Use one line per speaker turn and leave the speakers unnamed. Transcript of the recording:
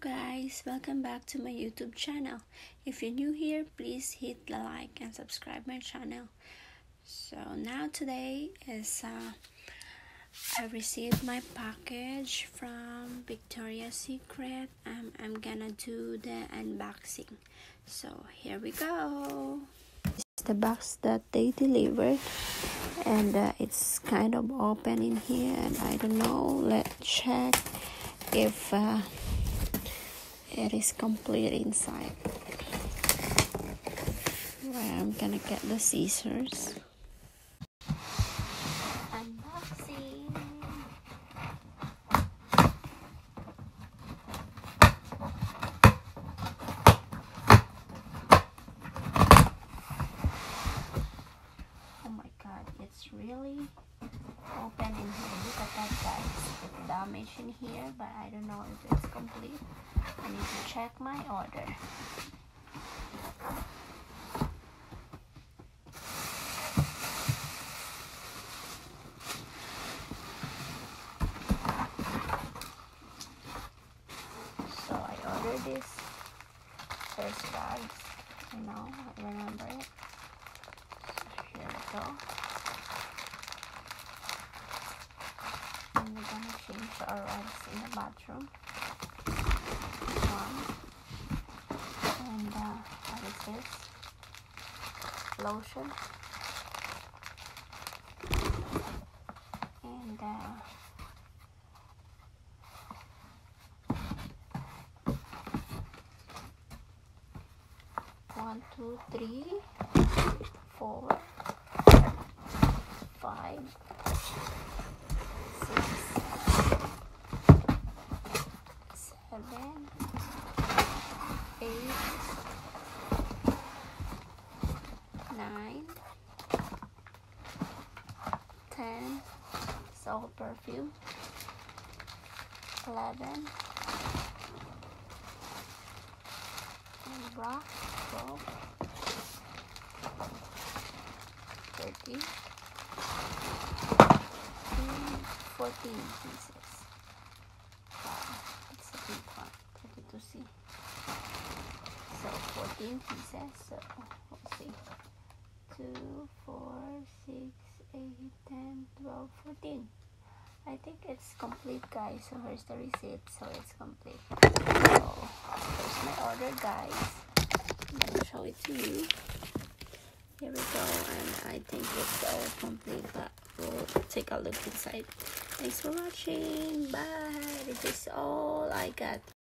Guys, welcome back to my YouTube channel. If you're new here, please hit the like and subscribe my channel. So now today is uh, I received my package from Victoria's Secret. Um, I'm gonna do the unboxing. So here we go. It's the box that they delivered and uh, it's kind of open in here and I don't know. Let's check if uh, it is complete inside. Where I'm gonna get the scissors. Oh my god it's really open in here look at that guys damage in here but I don't know if it's complete I need to check my order. So I ordered this first bags, you know, I remember it. So here we go. And we're gonna change our rags in the bathroom. One and uh, what is this? Lotion. And uh, one two three four five seven eight, nine, ten, soul perfume, eleven, and rock, twelve, thirteen, and fourteen pieces. Wow, that's a big one. 32C so 14 pieces so let's see. 2 4 6 8 10 12 14 I think it's complete guys. So here's the receipt so it's complete. So here's my order guys. I'm gonna show it to you. Here we go and I think it's all complete but we'll take a look inside. Thanks for watching. Bye. This is all I got